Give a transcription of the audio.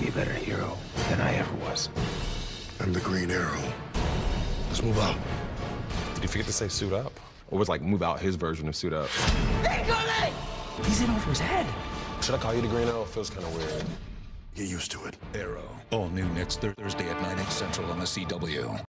be a better hero than I ever was. I'm the Green Arrow. Let's move out. Did you forget to say suit up? Or was like move out his version of suit up? He's in over his head. Should I call you the Green Arrow? Feels kind of weird. Get used to it. Arrow. All new next Thursday at 9, 8 central on the CW.